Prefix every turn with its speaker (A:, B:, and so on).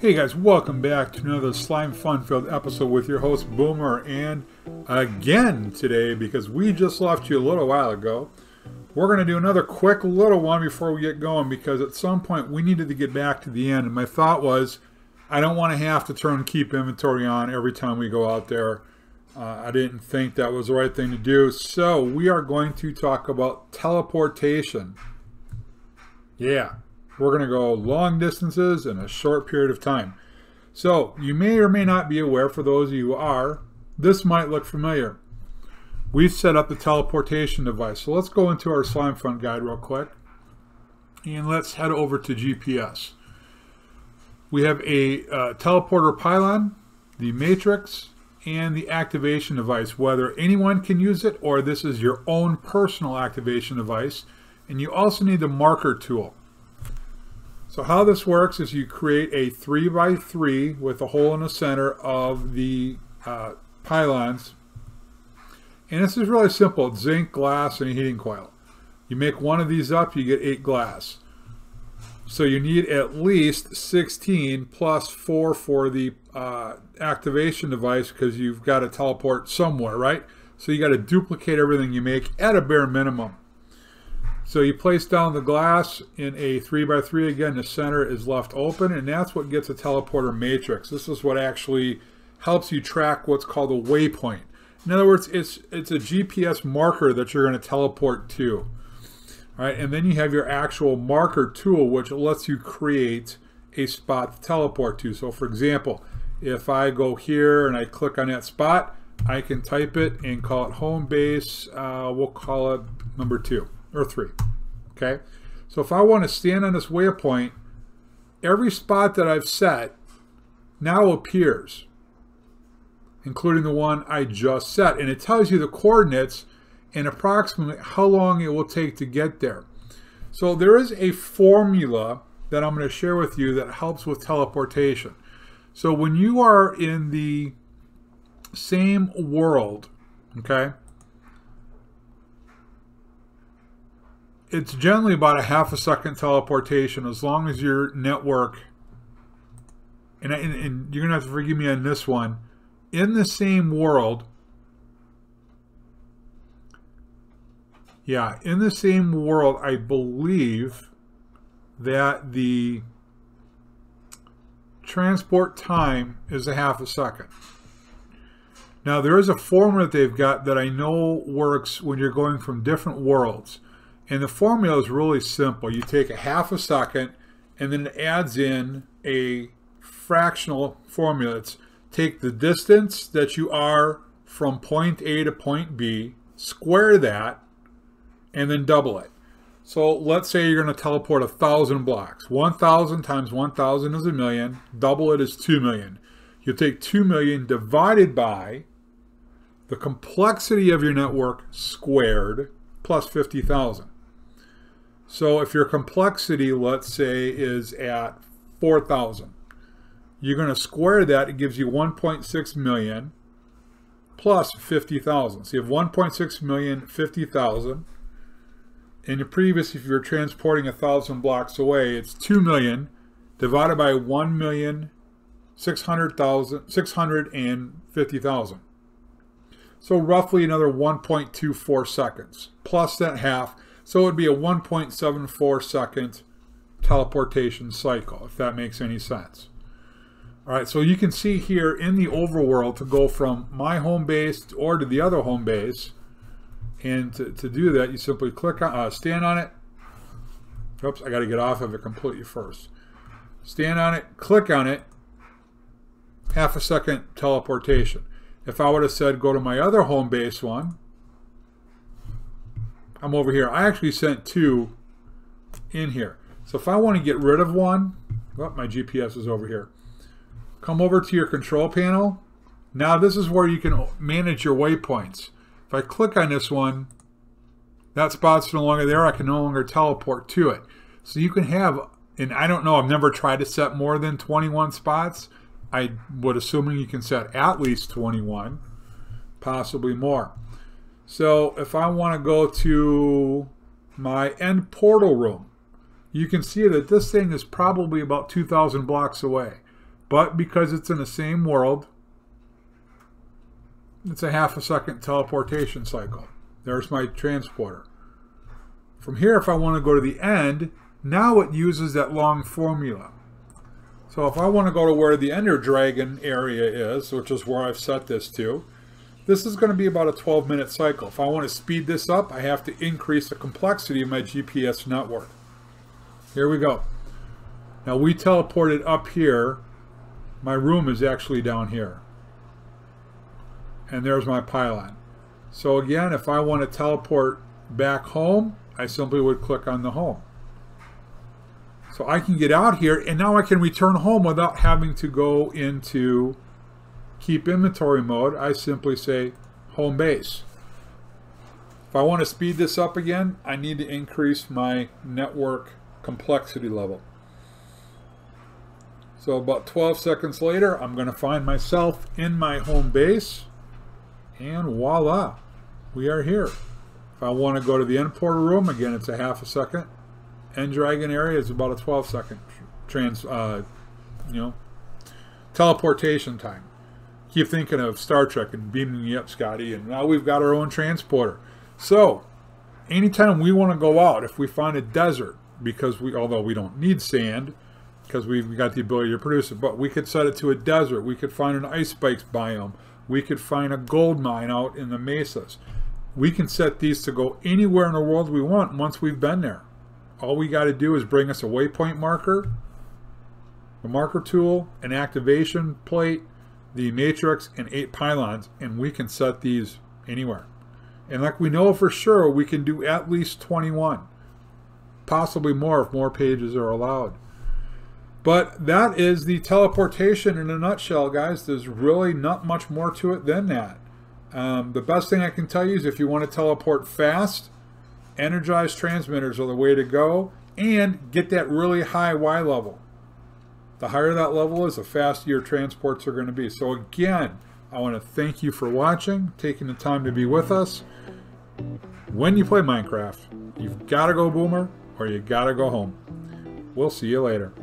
A: Hey guys, welcome back to another Slimefun filled episode with your host Boomer. And again today, because we just left you a little while ago, we're going to do another quick little one before we get going because at some point we needed to get back to the end. And my thought was, I don't want to have to turn keep inventory on every time we go out there. Uh, I didn't think that was the right thing to do. So we are going to talk about teleportation. Yeah, we're going to go long distances in a short period of time. So you may or may not be aware, for those of you who are, this might look familiar. We've set up the teleportation device. So let's go into our Slimefun guide real quick. And let's head over to GPS. We have a uh, teleporter pylon, the matrix, and the activation device, whether anyone can use it or this is your own personal activation device. And you also need the marker tool. So how this works is you create a 3 by 3 with a hole in the center of the uh, pylons. And this is really simple. Zinc, glass, and a heating coil. You make one of these up, you get 8 glass. So you need at least 16 plus 4 for the uh, activation device because you've got to teleport somewhere, right? So you got to duplicate everything you make at a bare minimum. So you place down the glass in a 3 by 3 again, the center is left open, and that's what gets a teleporter matrix. This is what actually helps you track what's called a waypoint. In other words, it's, it's a GPS marker that you're going to teleport to. All right, and then you have your actual marker tool, which lets you create a spot to teleport to. So for example, if I go here and I click on that spot, I can type it and call it home base. Uh, we'll call it number two or three. Okay, so if I want to stand on this waypoint, every spot that I've set now appears, including the one I just set. And it tells you the coordinates and approximately how long it will take to get there. So there is a formula that I'm going to share with you that helps with teleportation. So when you are in the same world, okay, it's generally about a half a second teleportation as long as your network, and, and, and you're to have to forgive me on this one, in the same world, yeah, in the same world, I believe that the transport time is a half a second. Now, there is a formula that they've got that I know works when you're going from different worlds. And the formula is really simple. You take a half a second and then it adds in a fractional formula. It's take the distance that you are from point A to point B, square that, and then double it. So let's say you're going to teleport a thousand blocks. 1,000 times 1,000 is a million. Double it is 2 million. You take 2 million divided by the complexity of your network squared plus 50,000. So if your complexity, let's say, is at 4,000, you're going to square that. It gives you 1.6 million plus 50,000. So you have 1.6 million, 50,000. In the previous, if you're transporting a thousand blocks away, it's 2 million divided by 1 million, 600,000, 650,000. So roughly another 1.24 seconds plus that half so it would be a 1.74 second teleportation cycle, if that makes any sense. All right, so you can see here in the overworld to go from my home base or to the other home base. And to, to do that, you simply click on, uh, stand on it. Oops, I got to get off of it completely first. Stand on it, click on it, half a second teleportation. If I would have said go to my other home base one, I'm over here. I actually sent two in here. So if I want to get rid of one, oh, my GPS is over here. Come over to your control panel. Now this is where you can manage your waypoints. If I click on this one, that spot's no longer there. I can no longer teleport to it. So you can have, and I don't know, I've never tried to set more than 21 spots. I would assuming you can set at least 21, possibly more. So if I want to go to my end portal room, you can see that this thing is probably about 2,000 blocks away. but because it's in the same world, it's a half a second teleportation cycle. There's my transporter. From here, if I want to go to the end, now it uses that long formula. So if I want to go to where the Ender Dragon area is, which is where I've set this to, this is going to be about a 12 minute cycle. If I want to speed this up, I have to increase the complexity of my GPS network. Here we go. Now we teleported up here. My room is actually down here. And there's my pylon. So again, if I want to teleport back home, I simply would click on the home. So I can get out here and now I can return home without having to go into keep inventory mode. I simply say home base. If I want to speed this up again, I need to increase my network complexity level. So about 12 seconds later, I'm going to find myself in my home base. And voila, we are here. If I want to go to the importer room, again, it's a half a second. End Dragon area is about a 12 second trans, uh, you know, teleportation time. Keep thinking of Star Trek and beaming me up, Scotty, and now we've got our own transporter. So, anytime we want to go out, if we find a desert, because we, although we don't need sand, because we've got the ability to produce it, but we could set it to a desert. We could find an ice spikes biome. We could find a gold mine out in the mesas. We can set these to go anywhere in the world we want once we've been there. All we got to do is bring us a waypoint marker, a marker tool, an activation plate, the matrix, and eight pylons, and we can set these anywhere. And like we know for sure, we can do at least 21. Possibly more if more pages are allowed. But that is the teleportation in a nutshell, guys. There's really not much more to it than that. Um, the best thing I can tell you is if you want to teleport fast, energized transmitters are the way to go and get that really high Y level. The higher that level is, the faster your transports are going to be. So again, I want to thank you for watching, taking the time to be with us. When you play Minecraft, you've got to go boomer or you got to go home. We'll see you later.